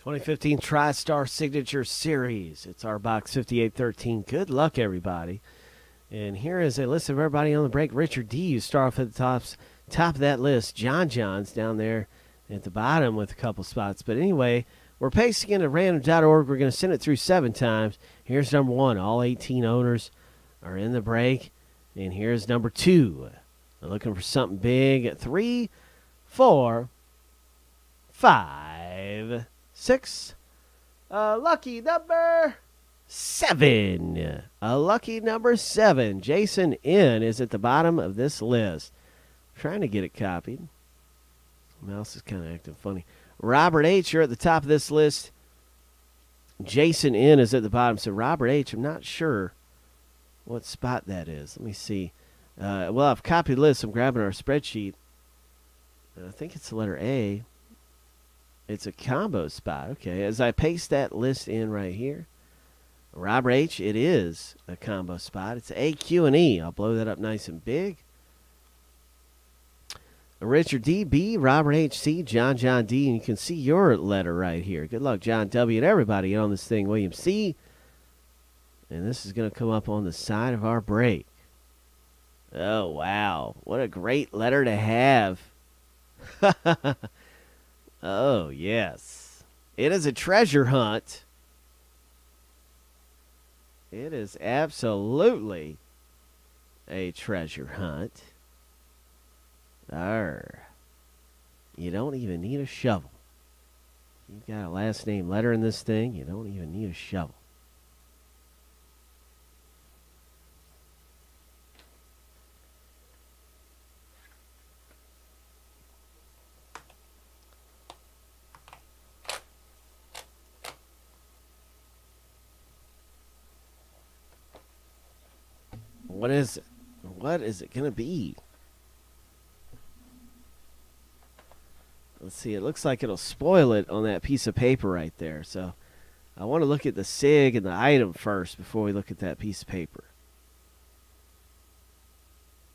2015 TriStar Signature Series. It's our box 5813. Good luck, everybody. And here is a list of everybody on the break. Richard D. You start off at the tops, top of that list. John John's down there at the bottom with a couple spots. But anyway, we're pacing pasting into random.org. We're going to send it through seven times. Here's number one. All 18 owners are in the break. And here's number two. They're looking for something big. Three, four, five six. A lucky number seven. A lucky number seven. Jason N is at the bottom of this list. trying to get it copied. Mouse is kind of acting funny. Robert H, you're at the top of this list. Jason N is at the bottom. So Robert H, I'm not sure what spot that is. Let me see. Uh, well, I've copied the list. I'm grabbing our spreadsheet. I think it's the letter A. It's a combo spot. Okay, as I paste that list in right here, Robert H, it is a combo spot. It's A, Q, and E. I'll blow that up nice and big. Richard D, B, Robert H, C, John, John D, and you can see your letter right here. Good luck, John W, and everybody on this thing. William C, and this is going to come up on the side of our break. Oh, wow. What a great letter to have. Oh, yes. It is a treasure hunt. It is absolutely a treasure hunt. Arr. You don't even need a shovel. You've got a last name letter in this thing, you don't even need a shovel. What is it? What is it going to be? Let's see. It looks like it'll spoil it on that piece of paper right there. So I want to look at the SIG and the item first before we look at that piece of paper.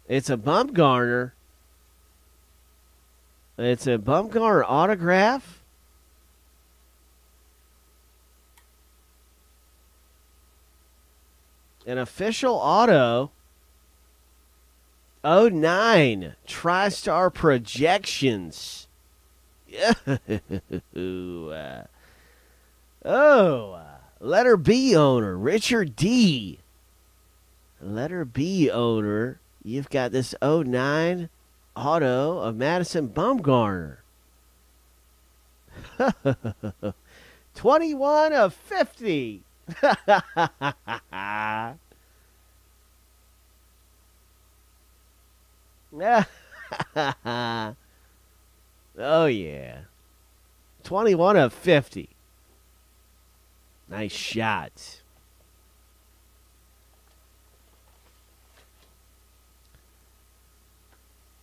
It's a Bumgarner. It's a Bumgarner autograph. An official auto 09 TriStar Projections. Uh, oh, uh, letter B owner, Richard D. Letter B owner, you've got this 09 auto of Madison Bumgarner. 21 of 50. oh, yeah. 21 of 50. Nice shot.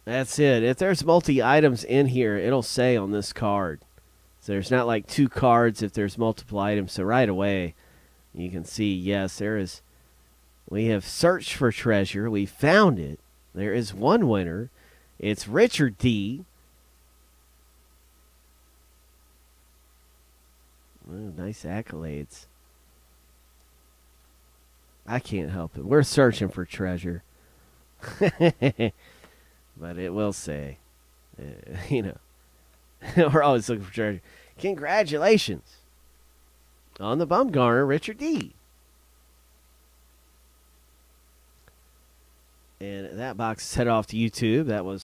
That's it. If there's multi items in here, it'll say on this card. So there's not like two cards if there's multiple items. So right away, you can see, yes, there is. We have searched for treasure. We found it. There is one winner. It's Richard D. Oh, nice accolades. I can't help it. We're searching for treasure. but it will say, uh, you know, we're always looking for treasure. Congratulations on the Bumgarner, Richard D. And that box set off to YouTube. That was